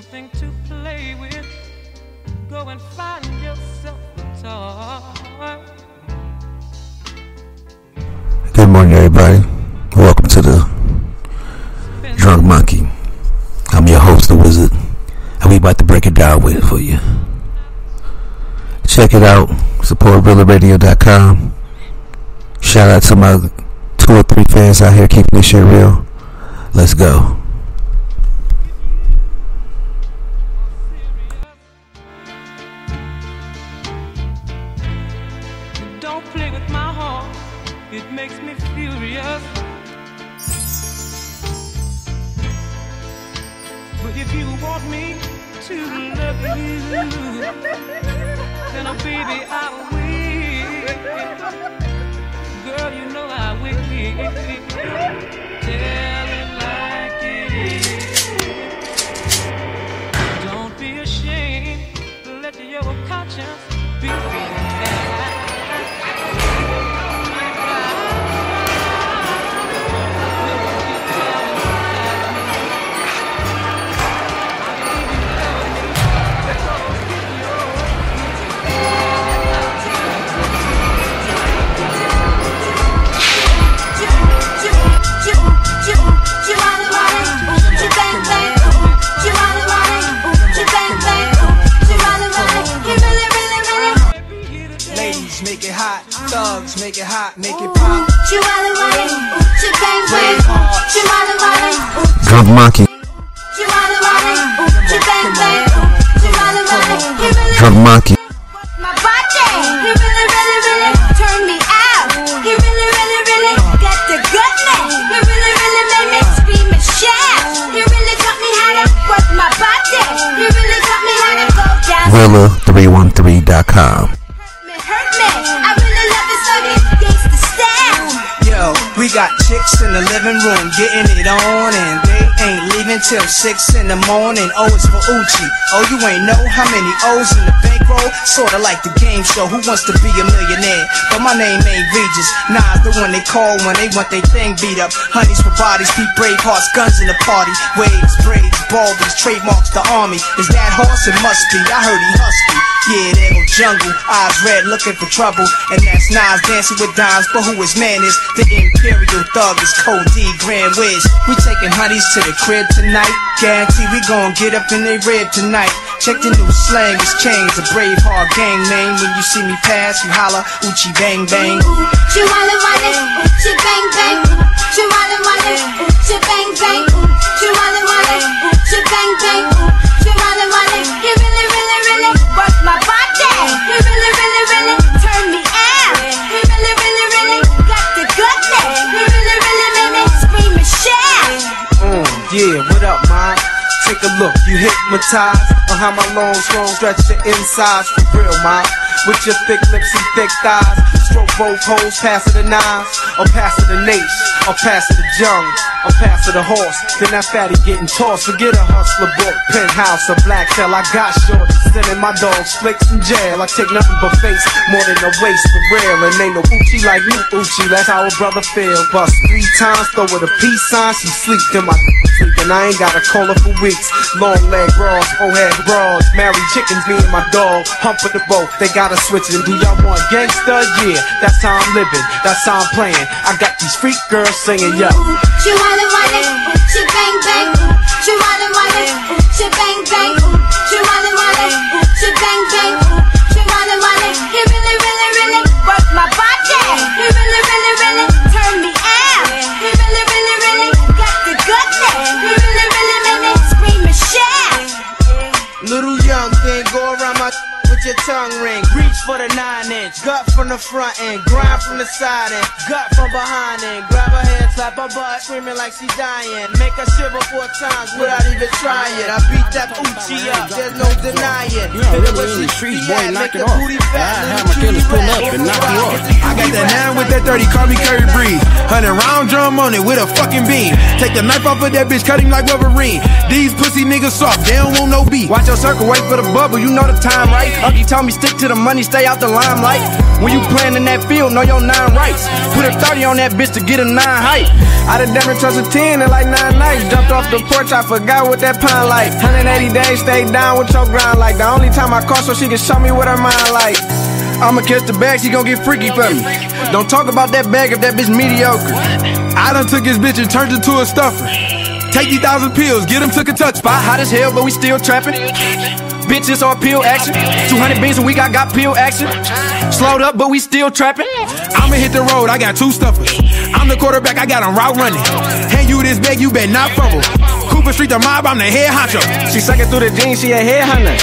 something to play with, go and find yourself a toy. Good morning, everybody. Welcome to the Drunk Monkey. I'm your host, The Wizard, and we about to break it down with it for you. Check it out, supportrealradio.com. Shout out to my two or three fans out here keeping this shit real. Let's go. Don't play with my heart, it makes me furious. But if you want me to love you, then oh baby I will. Girl, you know I will. Tell it like it is. Don't be ashamed. Let your conscience be free. Ladies, make it hot. Uh-huh. Thugs, make it hot. Make it pop. Drunk Monkey, Drunk Monkey, My body, he really, really, really turned me out. He really, really, really got the goodness. He really, really made me scream and shout. He really taught me how to work my body. He really taught me how to go down. Reallah313.com. we got chicks in the living room getting it on, and they ain't leaving till six in the morning. Oh, it's for Uchi. Oh, you ain't know how many O's in the bankroll? Sorta like the game show. Who wants to be a millionaire? But my name ain't Regis. Nah, the one they call when they want their thing beat up. Honeys for bodies, beat brave hearts, guns in the party. Waves, braids, baldies, trademarks the army. Is that horse? It must be. I heard he husky. Yeah, there go jungle, eyes red, looking for trouble. And that's Nas dancing with dimes, but who his man is? The Imperial Thug is Code D, Grand Wiz. We taking honeys to the crib tonight. Guarantee we gon' get up in they rib tonight. Check the new slang, it's changed. A brave hard gang name. When you see me pass, you holla, Uchi Bang Bang. She wanna wanna, she bang bang. She wanna wanna, she bang bang. She wanna wanna, she bang bang. She wanna wanna, he really, really, really work my body. Yeah, what up, man? Take a look, you hypnotized on how my long, strong stretch your insides for real, man. With your thick lips and thick thighs, stroke both holes, pass it the knives, or pass it the nace, or pass it the jung, or pass it the horse. Then that fatty getting tossed. Forget a hustler book, penthouse, or black tail. I got shorty, sending my dogs flicks in jail. I take nothing but face, more than a waste for real. And ain't no Uchi like me, Uchi. That's how a brother feel. Bust three times, throw her the peace sign, she sleep in my sleeping. I ain't gotta call her for weeks. Long leg bras, head bras, married chickens, me and my dog. Hump with the boat, they gotta switch it. Do y'all want gangsta? Yeah, that's how I'm living, that's how I'm playing. I got these freak girls singing, yo. She wanna wanna, she bang bang. She wanna wanna, she bang bang. She wanna wanna, she bang bang. She wanna wanna, he really, really, really work my body. He really, really, really your tongue ring. Reach for the nine inch, gut from the front end, grind from the side end, gut from behind end. Grab her hands slap her butt, screaming like she dying. Make her shiver four times without even trying. I beat that Uchi up, there's no denying. You know, really in the streets, boy, knock it off. I have my killers pull up and knock you off. I got that nine with that 30, call me Curry Breeze. Hundred round drum on it with a fucking beam. Take the knife off of that bitch, cut him like Wolverine. These pussy niggas soft, they don't want no beat. Watch your circle, wait for the bubble, you know the time, right? Unky told me stick to the money, stay out the limelight. When you playing in that field, know your nine rights. Put a 30 on that bitch to get a nine height. I done damn trust a 10 in like nine nights. Jumped off the porch, I forgot what that pine like. 180 days, stay down with your grind like. The only time I call so she can show me what her mind like. I'ma catch the bag, she gon' get freaky for me. Don't talk about that bag if that bitch mediocre. I done took his bitch and turned her to a stuffer. Take these thousand pills, get him to Kentucky. Spot hot as hell, but we still trapping. Bitches on pill action. 200 beans a week, I got pill action. Slowed up, but we still trapping. I'ma hit the road, I got two stuffers. I'm the quarterback, I got him route running. Hand you this bag, you bet not fumble. Cooper Street, the mob, I'm the head honcho. She sucking through the jeans, she a head hunter.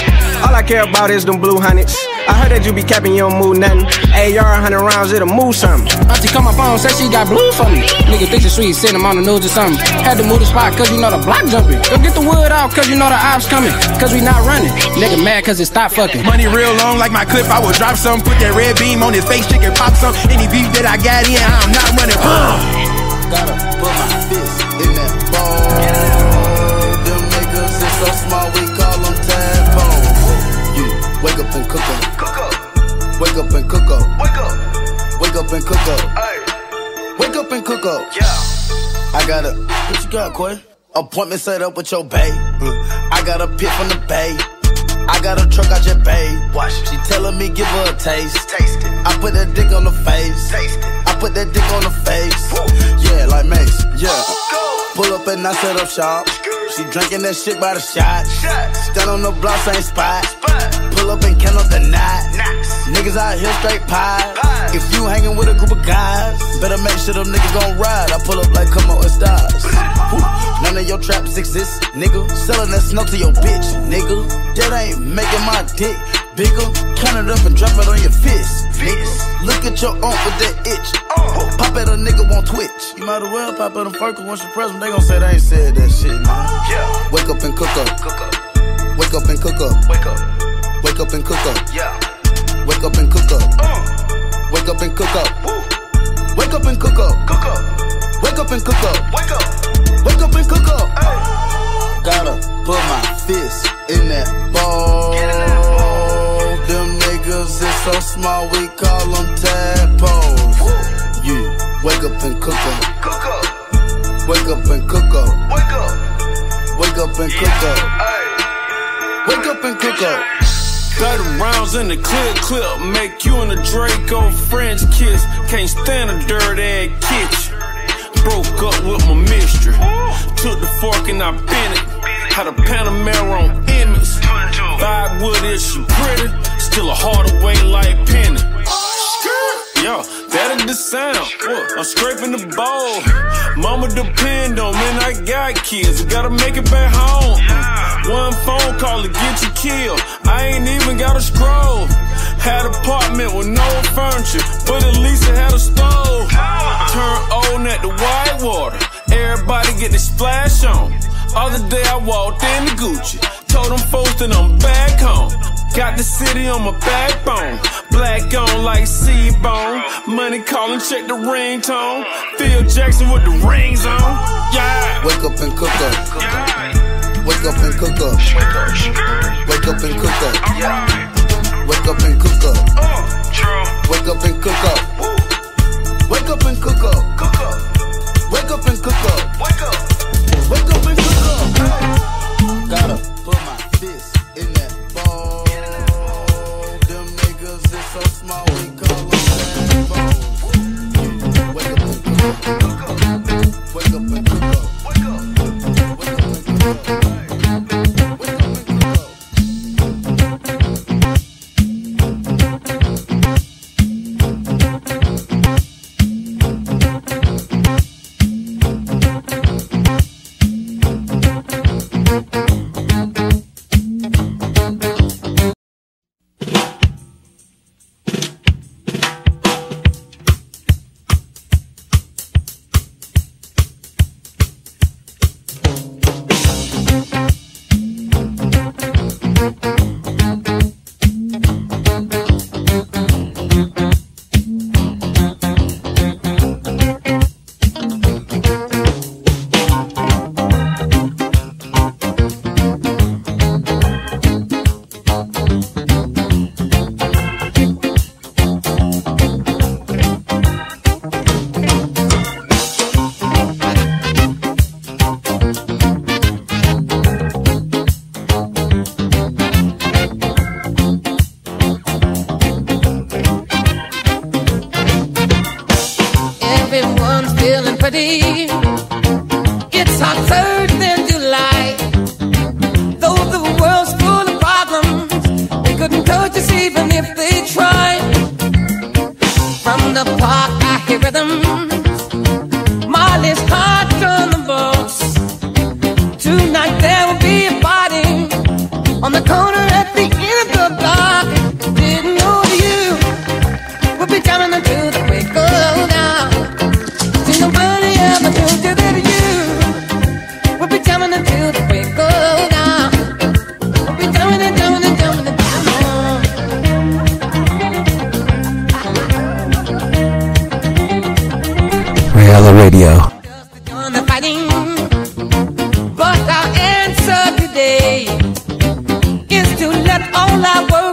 All I care about is them blue hundreds. I heard that you be capping, you don't move nothing. AR 100 rounds, it'll move something. Auntie call my phone, said she got blue for me. Nigga think it's sweet, send him on the news or something. Had to move the spot cause you know the block jumping. Go get the wood out cause you know the ops coming. Cause we not running. Nigga mad cause it stopped fucking. Money real long like my clip, I will drop some. Put that red beam on his face, chicken pop some. Any beef that I got in, I'm not running. Uh. Gotta put my fist in that ball. Them niggas is so small, we wake up and cook up. Cook up. Wake up and cook up. Wake up. Wake up and cook up. Hey. Wake up and cook up. Yeah. I got a. What you got, Quay? Appointment set up with your bae. I got a pit from the bay. I got a truck out your bay. Watch. She telling me give her a taste. Taste it. I put that dick on the face. Taste it. I put that dick on the face. Yeah, like Mace. Yeah. Pull up and I set up shop. She drinking that shit by the shot. Stand on the block, same spot. Pull up and count up the night. Niggas out here straight pie. If you hanging with a group of guys, better make sure them niggas gon' ride. I pull up like come on and stars. None of your traps exist, nigga. Selling that snow to your bitch, nigga. That ain't making my dick bigger. Count it up and drop it on your fist. Look at your aunt with that itch. Oh. Pop at a nigga on Twitch. You might as well pop at them cause once you press them, they gon' say they ain't said that shit, man. Yeah. Wake up and cook up. Cook up. Wake up and cook up. Wake up. Wake up and cook up. Yeah. Wake up and cook up. Wake up and cook up. Woo. Wake up and cook up. Cook up. Wake up and cook up. Wake up. Wake up and cook up. Gotta put my fist in that ball. Them niggas is so small, we call them tadpoles. Woo. You wake up and cook up. Cook up. Wake up and cook up. Wake up. Wake up and cook up. Wake up and cook up. 30 rounds in the clear clip, make you and the Draco French kiss. Can't stand a dirty ass kitchen. Broke up with my mistress. Took the fork and I bent it. Had a Panamera on image. Vibe with it, she pretty. Still a heart away like penny. Yo, that is the sound. I'm scraping the bowl. Mama depend on me, I got kids. I gotta make it back home. One phone call to get you killed. I ain't even got a scroll. Had apartment with no furniture, but at least it had a stove. Turn on at the white water. Everybody get the splash on. Other day I walked in the Gucci. Told them folks that I'm back home. Got the city on my backbone. Black on like C-bone. Money calling, check the ringtone. Phil Jackson with the rings on. Yeah. Wake up and cook up. Wake up and cook up. Wake up and cook up. Wake up and cook up. Wake up and cook up. Wake up and cook up. Wake up and cook up. Wake up. Wake up and cook up. Gotta put my fist thee. hiding. But our answer today is to let all our worries.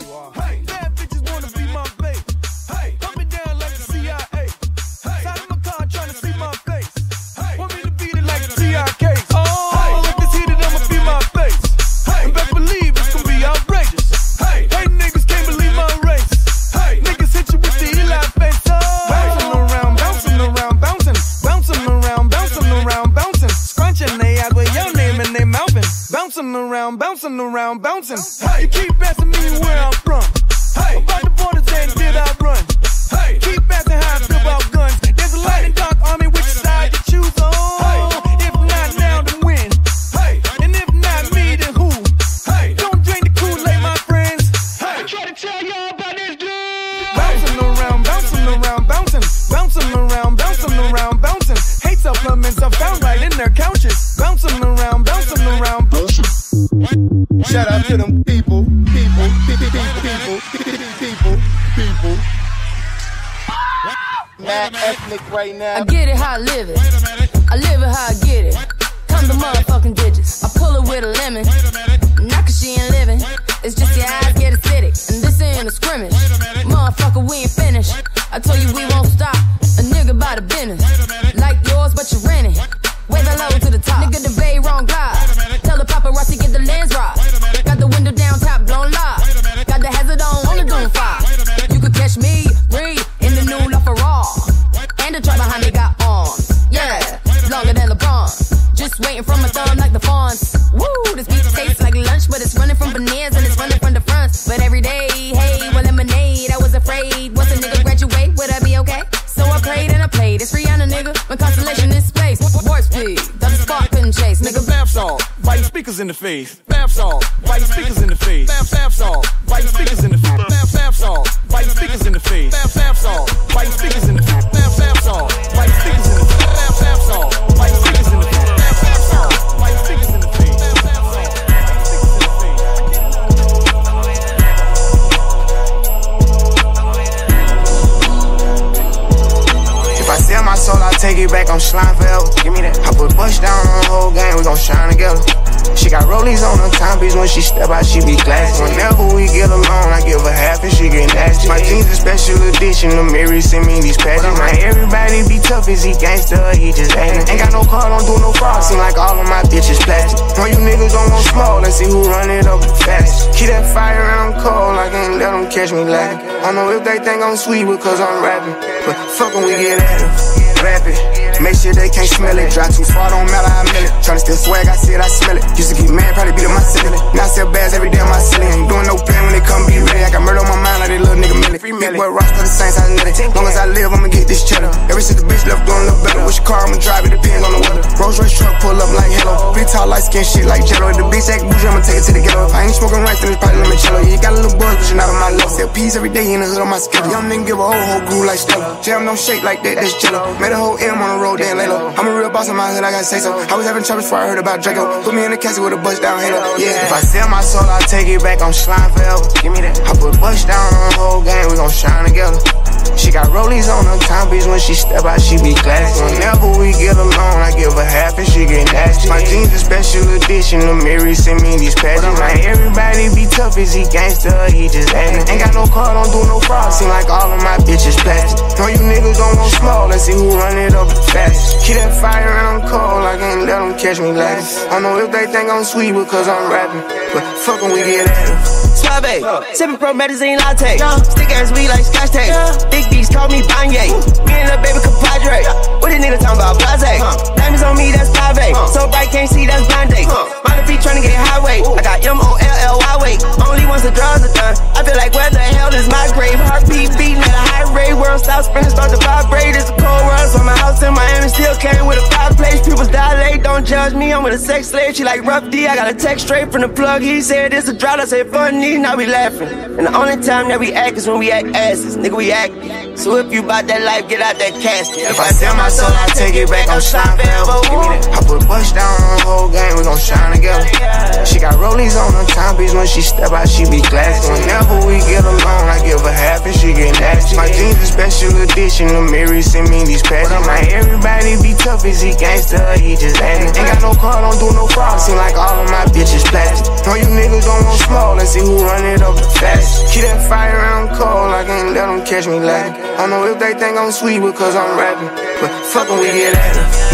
You are. Hey, bad bitches wanna be my babe. Shout out to them people, people, people, people, people, people. Mad ethnic right now. I get it how I live it. I live it how I get it. Come to motherfucking digits. I pull it with a lemon. Not cause she ain't living. It's just your eyes get acidic. And this ain't a scrimmage. Motherfucker, we ain't finished. I told you we won't stop. A nigga by the business. Like yours, but you renting. Way the low to the top. Nigga, the bay wrong glide. Tell the paparazzi to get the lens right. Got the window down, top blown live. Got the hazard on, on the doom fire. You could catch me, read in the new La Ferrari. And the truck behind me got arms. Yeah, longer than LeBron. Just waiting for my thumb like the fawns. Woo, this beat tastes like lunch, but it's running from veneers and it's running from the front. But every day, spark chase, nigga. Bath salt, biting speakers in the face. Bath salt, biting speakers in the face. Bath, bath salt, biting speakers in the face. Bath, bath salt, biting speakers in the face. Bath, bath salt, biting speakers in the face. Bath, bath salt, biting speakers take it back. I'm slime forever. Give me that. I put bush down on the whole game. We gon' shine together. She got rollies on her timepiece when she step out, she be classy. Whenever we get alone, I give her half and she get nasty. My jeans a special edition, the Mary send me these patches. Man, everybody be tough, is he gangster or he just ain't? Ain't got no car, don't do no fraud, seem like all of my bitches plastic. Know you niggas don't want small, let's see who run it up fast. Keep that fire and I'm cold, I can't let them catch me lacking. I know if they think I'm sweet because I'm rapping, but fuck when we get at it. Rap it. Make sure they can't smell it. Drive too far, don't matter, I mill it. Tryna steal swag, I see it, I smell it. Used to get mad, probably beat up my ceiling. Now I sell bags every day on my ceiling. Ain't doing no plan when they come be ready. I got murder on my mind like that little nigga millie. Big boy rocks to the Saints, I know it. Long as I live, I'ma get this cheddar. Ever since the bitch left, doing a little better. Which car I'ma drive, it depends on the weather. Rolls Royce truck pull up like hello. Big tall, light skin shit like jello. If the bitch act bougie, I'ma take it to the ghetto. If I ain't smoking rice, then it's probably limoncello. Yeah, you got a little buzz, but you're not on my level. Sell peas every day in the hood on my schedule. Young nigga give a whole whole groove like Stella. Jam don't shake like that, that's jello. Made a whole M on the road, damn lay low. I'm a real boss in my hood, I gotta say so. I was having trouble before I heard about Draco. Put me in the casket with a bust down halo. Yeah, if I sell my soul, I'll take it back. I'm slime forever. Give me that. I put bust down on the whole game, we gon' shine together. She got rollies on her timepiece when she step out, she be classy. Whenever we get alone, I give her half and she get nasty. My jeans a special edition, the Mary send me these patches. Like everybody be tough, is he gangster he just acting? Ain't got no car, don't do no fraud, seem like all of my bitches plastic. Know you niggas don't want small, let's see who run it up fast. Keep that fire and I'm cold, I can't let them catch me lacking. I know if they think I'm sweet because I'm rapping, but fuck when we get at it. Suave, sipping pro medicine latte. Stick ass weed like scotch tape. Big beats call me Kanye. Me and the baby compadre. What this nigga talking about? Blase. Diamonds on me, that's private. So bright, can't see, that's blind date. Mind if he tryna get highway? I got M O L L Y weight. Only once the drugs are done. I feel like where the hell is my grave? Heartbeat beating at a high rate. World stops spinning, start to vibrate. It's a cold world, so my house in Miami still came with a fireplace. People dilate, don't judge me. I'm with a sex slave. She like rough D. I got a text straight from the plug. He said it's a drought. I said funny. Now we laughing. And the only time that we act is when we act asses. Nigga, we act. So if you bout that life, get out that casket. If I sell my soul, I take it back, I'm shine forever. I put bust down on the whole game, we gon' shine together. She got rollies on her timepiece when she step out, she be classy. Whenever we get alone, I give her half and she get nasty. My jeans a special edition, the Mary send me these patches. Like everybody be tough, is he gangster he just acting? Ain't got no car, don't do no fraud, seem like all of my bitches plastic. Know you niggas don't want small, let's see who run it up fast. Keep that fire I'm cold, I can't let them catch me lacking. I know if they think I'm sweet because I'm rapping, but fuck when we get at it.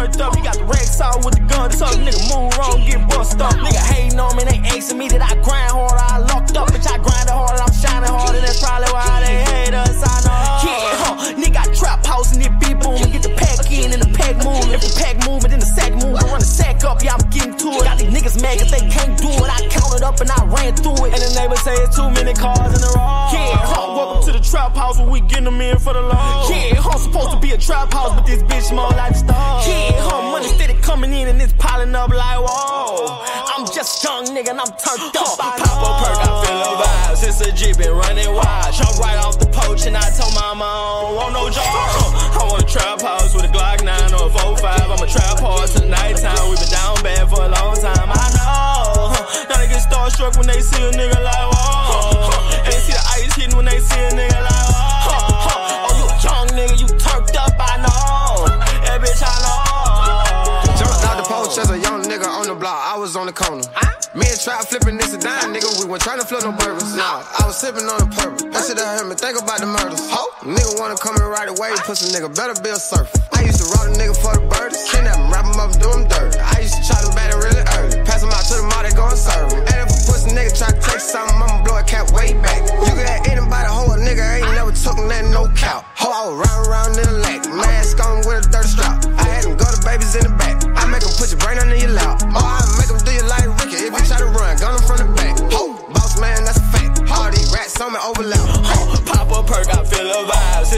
Turned up. You got the Rex out with the gun tuck. Nigga, move wrong, get bust up. Nigga hating on me, they asking me that I grind harder. I locked up, bitch, I grinded harder. I'm shining harder. That's probably why they hate us. I and the pack moving. If the pack move, then the sack move. I Run the sack up, yeah, I'm getting to it. Got these niggas mad cause they can't do it. I counted up and I ran through it. And the neighbors say it's too many cars in the road. Yeah, huh? Welcome to the trap house where we getting them in for the low. Yeah, huh? Supposed to be a trap house, but this bitch more like the stove. Yeah, huh? Money steady coming in and it's piling up like whoa. Just young nigga and I'm turned up. Pop a perk, I feel a vibe. Since a Jeep been running wild. Jump right off the porch and I told mama I don't want no job. I want a trap house with a Glock 9 or a 45. I'm a trap horse till nighttime. We been down bad for a long time. I know. Now they get starstruck when they see a nigga like the corner. Me and Trap flipping this a dime, nigga. We weren't trying to flip no burgers. Nah, I was sipping on the purple. That shit that hurt me think about the murders. Ho, nigga wanna come in right away. Pussy nigga better be a surfer. I used to rob a nigga for the birdies. Kidnap him, wrap him up, and do him dirty. I used to try them bad really early. Pass him out to the mall, they go and serve him. And if a pussy nigga try to take something, I'ma blow a cap way back. You can have anybody, hoe a nigga ain't never took nothing, no count. Ho, I was round round in the lake.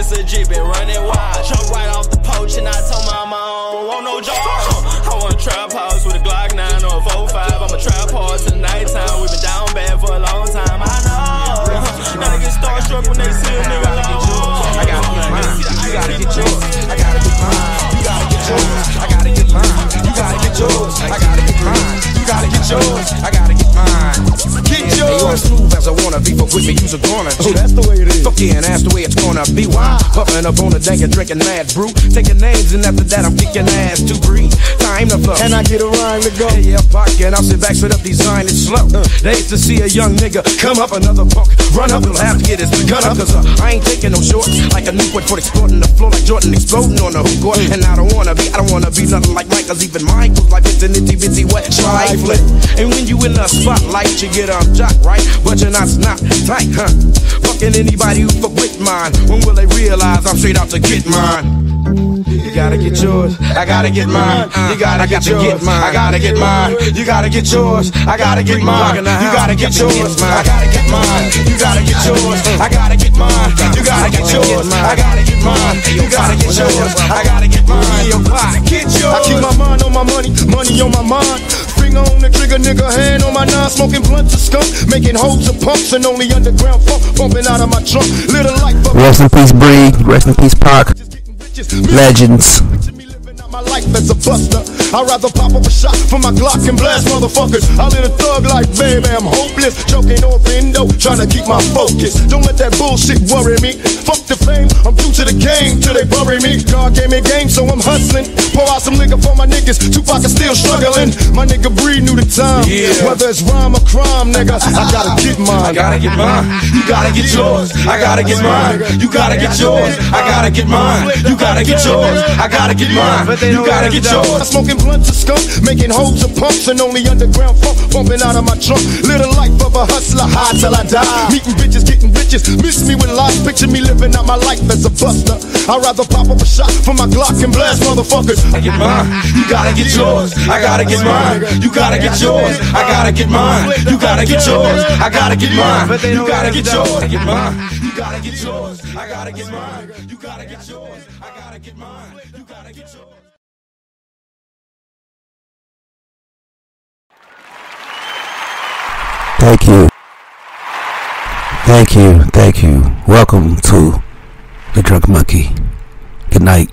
Since a Jeep been running wild. Jump right off the porch and I told mama I don't want no job. I want a trap house with a Glock 9 or a 45. I'm a trap horse till nighttime. We been down bad for a long time. I know. Now they get starstruck when they see a nigga like I gotta get mine. You gotta get yours. I gotta get mine. You gotta get yours. I gotta get mine. You gotta get yours. I gotta get mine. You gotta get yours. I gotta get mine. Get yours. smooth as I wanna be, but with me you's a gonna. Oh, that's the way it is. Fuck yeah, and that's the way it's gonna be. Why? Puffing up on the dank and drinking mad brew. Taking names and after that I'm kicking ass to breathe. Time to flow. Can I get a rhyme to go? Hey, yeah, pocket. I'll sit back, straight up, design it slow. They used to see a young nigga come up another punk. Run up, he'll have to get his gun up, cause uh, I ain't taking no shorts. Like a Newport for exploding the floor like Jordan exploding on the hoop court. And I don't wanna be, I don't wanna be nothing like Mike, cause even mine was like it's an itty bitty wet trifling. And when you in the spotlight, you get um jock right, but you're not snot tight, huh? Fucking anybody who fuck with mine. When will they realize I'm straight out to get mine? You gotta get yours. I gotta get mine. You gotta get yours. I gotta get mine. You gotta get yours. I gotta get mine. You gotta get yours. I gotta get mine. You gotta get yours. I gotta get mine. You gotta get yours. I gotta get mine. You gotta get yours. I gotta get mine. Get yours. I keep my mind on my money, money on my mind. Finger on the trigger, nigga, hand on my nine, smoking blunts of skunk, making holes of pumps and only underground funk bumping out of my trunk. Little but Rest in peace, Bree. Rest in peace, Pac. Legends. My life as a buster. I'd rather pop up a shot for my Glock and blast motherfuckers. I live a thug like, baby, I'm hopeless. Choking off window, trying to keep my focus. Don't let that bullshit worry me. Fuck the fame, I'm true to the game till they bury me. God gave me game, so I'm hustling. Pour out some liquor for my niggas. Tupac is still struggling. My nigga Breed knew the time. Yeah. Whether it's rhyme or crime, nigga, I gotta get mine. I gotta get mine. You gotta get yours. I gotta get mine. You gotta get yours. I gotta get mine. You gotta get yours. I gotta get mine. You gotta get yours. I'm Smoking blunts of skunk, making holes of pumps and only underground funk bumping out of my trunk. Little life of a hustler, high till I die. Meeting bitches, getting riches. Miss me with lies, picture me living out my life as a buster. I'd rather pop up a shot for my Glock and blast motherfuckers. I get mine. You gotta get yours. I gotta get mine. You gotta get yours. I gotta get mine. You gotta get yours. I gotta get mine. You gotta get yours. I get mine. You gotta get yours. I gotta get mine. You gotta get yours. Thank you. Thank you. Thank you. Welcome to the Drunk Monkey. Good night.